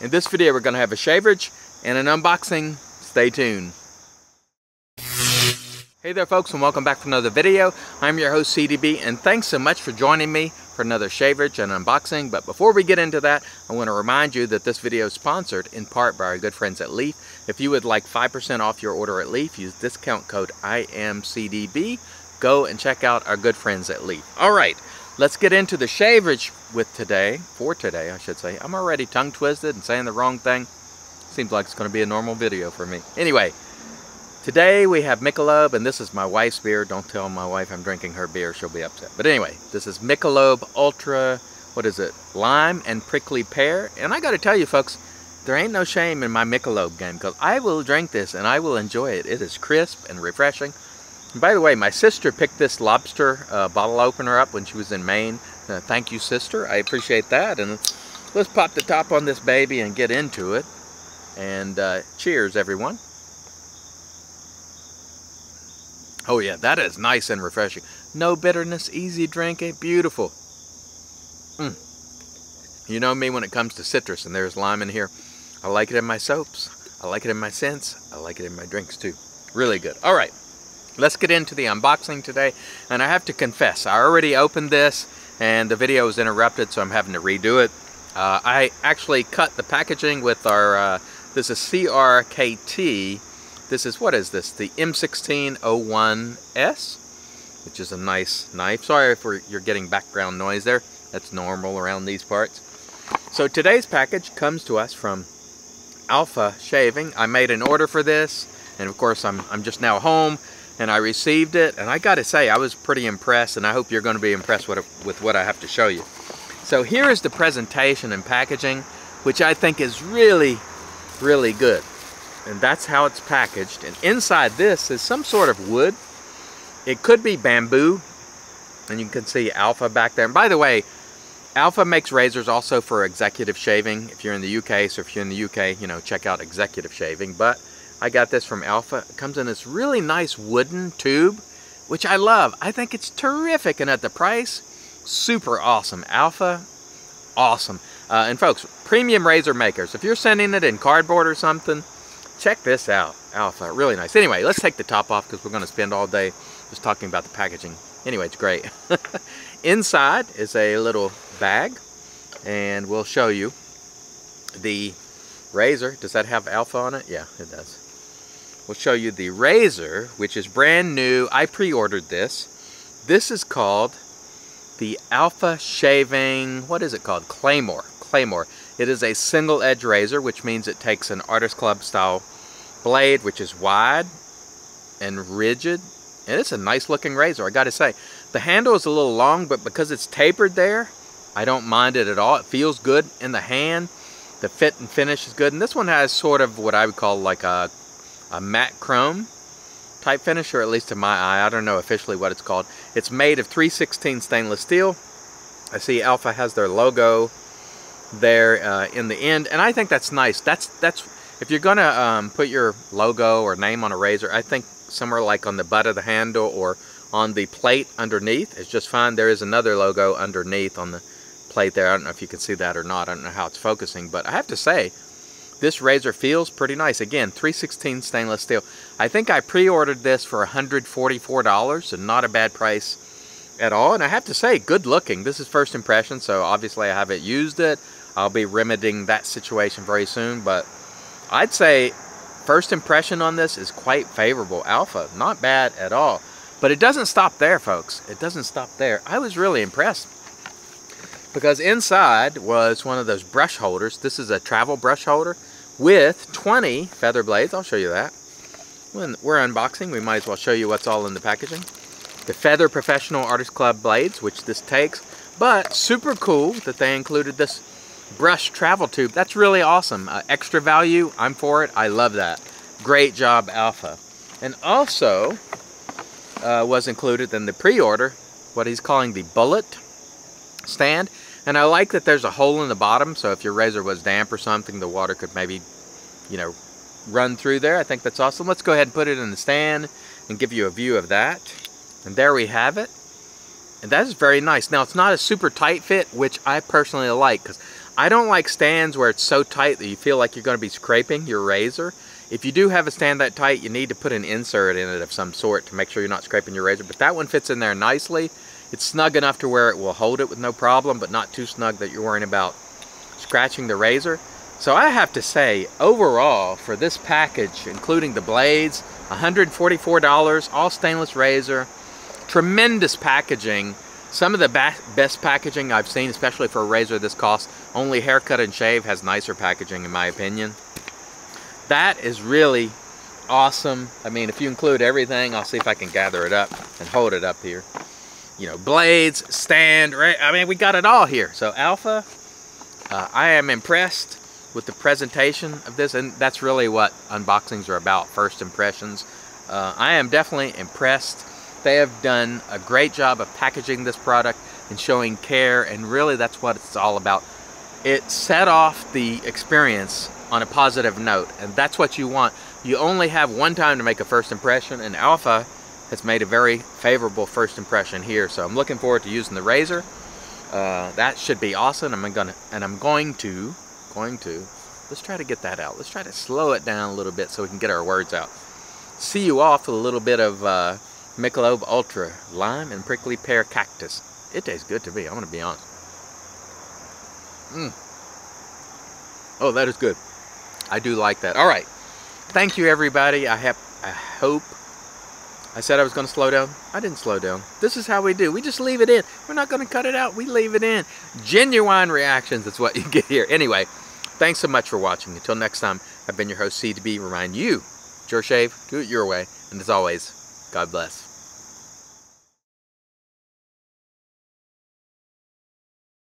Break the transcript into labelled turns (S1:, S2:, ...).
S1: In this video we're going to have a shaverage and an unboxing. Stay tuned. Hey there folks and welcome back to another video. I'm your host CDB and thanks so much for joining me for another shaverage and unboxing. But before we get into that, I want to remind you that this video is sponsored in part by our good friends at Leaf. If you would like 5% off your order at Leaf, use discount code IAMCDB. Go and check out our good friends at Leaf. All right, let's get into the shaverage with today, for today I should say. I'm already tongue twisted and saying the wrong thing. Seems like it's going to be a normal video for me. Anyway, Today we have Michelob, and this is my wife's beer. Don't tell my wife I'm drinking her beer, she'll be upset. But anyway, this is Michelob Ultra, what is it, lime and prickly pear. And I gotta tell you folks, there ain't no shame in my Michelob game, because I will drink this and I will enjoy it. It is crisp and refreshing. By the way, my sister picked this lobster uh, bottle opener up when she was in Maine. Uh, thank you, sister. I appreciate that. And let's pop the top on this baby and get into it. And uh, cheers, everyone. Oh yeah, that is nice and refreshing. No bitterness, easy drinking, beautiful. Mm. You know me when it comes to citrus, and there's lime in here. I like it in my soaps. I like it in my scents. I like it in my drinks too. Really good. All right, let's get into the unboxing today. And I have to confess, I already opened this, and the video was interrupted, so I'm having to redo it. Uh, I actually cut the packaging with our, uh, this is CRKT this is, what is this? The M1601S, which is a nice knife. Sorry if you're getting background noise there. That's normal around these parts. So today's package comes to us from Alpha Shaving. I made an order for this, and of course I'm, I'm just now home, and I received it, and I gotta say, I was pretty impressed, and I hope you're gonna be impressed with, with what I have to show you. So here is the presentation and packaging, which I think is really, really good and that's how it's packaged. And inside this is some sort of wood. It could be bamboo, and you can see Alpha back there. And by the way, Alpha makes razors also for executive shaving. If you're in the UK, so if you're in the UK, you know, check out executive shaving. But I got this from Alpha. It comes in this really nice wooden tube, which I love. I think it's terrific, and at the price, super awesome. Alpha, awesome. Uh, and folks, premium razor makers, if you're sending it in cardboard or something, check this out alpha really nice anyway let's take the top off because we're going to spend all day just talking about the packaging anyway it's great inside is a little bag and we'll show you the razor does that have alpha on it yeah it does we'll show you the razor which is brand new I pre-ordered this this is called the alpha shaving what is it called claymore claymore it is a single edge razor, which means it takes an Artist Club style blade, which is wide and rigid. And it's a nice looking razor, I gotta say. The handle is a little long, but because it's tapered there, I don't mind it at all. It feels good in the hand. The fit and finish is good. And this one has sort of what I would call like a, a matte chrome type finish, or at least to my eye. I don't know officially what it's called. It's made of 316 stainless steel. I see Alpha has their logo there uh, in the end and I think that's nice that's that's if you're gonna um, put your logo or name on a razor I think somewhere like on the butt of the handle or on the plate underneath is just fine there is another logo underneath on the plate there I don't know if you can see that or not I don't know how it's focusing but I have to say this razor feels pretty nice again 316 stainless steel I think I pre-ordered this for $144 and not a bad price at all and I have to say good looking this is first impression so obviously I haven't used it I'll be remedying that situation very soon, but I'd say first impression on this is quite favorable. Alpha, not bad at all. But it doesn't stop there, folks. It doesn't stop there. I was really impressed because inside was one of those brush holders. This is a travel brush holder with 20 feather blades. I'll show you that. When we're unboxing, we might as well show you what's all in the packaging. The Feather Professional Artist Club blades, which this takes, but super cool that they included this brush travel tube. That's really awesome. Uh, extra value, I'm for it. I love that. Great job, Alpha. And also uh, was included in the pre-order what he's calling the bullet stand. And I like that there's a hole in the bottom, so if your razor was damp or something, the water could maybe, you know, run through there. I think that's awesome. Let's go ahead and put it in the stand and give you a view of that. And there we have it. And that is very nice. Now, it's not a super tight fit, which I personally like, because I don't like stands where it's so tight that you feel like you're going to be scraping your razor. If you do have a stand that tight, you need to put an insert in it of some sort to make sure you're not scraping your razor. But that one fits in there nicely. It's snug enough to where it will hold it with no problem, but not too snug that you're worrying about scratching the razor. So I have to say, overall, for this package, including the blades, $144, all stainless razor, tremendous packaging, some of the best packaging I've seen, especially for a razor this cost. Only Haircut and Shave has nicer packaging in my opinion. That is really awesome. I mean, if you include everything, I'll see if I can gather it up and hold it up here. You know, blades, stand, right? I mean, we got it all here. So Alpha, uh, I am impressed with the presentation of this, and that's really what unboxings are about, first impressions. Uh, I am definitely impressed they have done a great job of packaging this product and showing care, and really that's what it's all about. It set off the experience on a positive note, and that's what you want. You only have one time to make a first impression, and Alpha has made a very favorable first impression here. So I'm looking forward to using the razor. Uh, that should be awesome. I'm gonna and I'm going to going to let's try to get that out. Let's try to slow it down a little bit so we can get our words out. See you off with a little bit of uh, Michelob Ultra Lime and Prickly Pear Cactus. It tastes good to me, I'm to be honest. Mm. Oh, that is good. I do like that. All right. Thank you, everybody. I have. I hope. I said I was going to slow down. I didn't slow down. This is how we do. We just leave it in. We're not going to cut it out. We leave it in. Genuine reactions. That's what you get here. Anyway, thanks so much for watching. Until next time, I've been your host, CDB. Remind you, it's your shave. Do it your way. And as always, God bless.